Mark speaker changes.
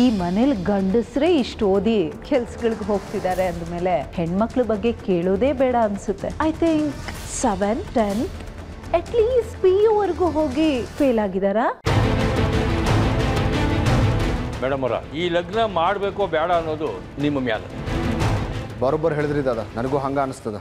Speaker 1: ಈ ಮನೇಲಿ ಗಂಡಸ್ರೇ ಇಷ್ಟು ಓದಿ ಕೆಲ್ಸಗಳಿಗೆ ಹೋಗ್ತಿದ್ದಾರೆ ಅಂದಮೇಲೆ ಹೆಣ್ಮಕ್ಳ ಬಗ್ಗೆ ಕೇಳೋದೇ ಬೇಡ ಅನ್ಸುತ್ತೆ. I think seven ten at least P ಯುವರೆಗೂ ಹೋಗಿ ಫೇಲ್ ಆಗಿದಾರಾ
Speaker 2: ಮೇಡಮ್ ಅವರ ಈ ಲಗ್ನ ಮಾಡಬೇಕೋ ಬೇಡ ಅನ್ನೋದು ನಿಮ್ಮ ಮ್ಯಾಲ.
Speaker 3: ಬರೋಬ್ಬರ್ ಹೇಳಿದ್ರಿ ದಾದ ನನಗೂ ಹಂಗ ಅನಿಸ್ತದ.